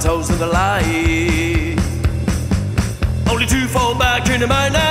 toes of the light. Only two fall back into my night.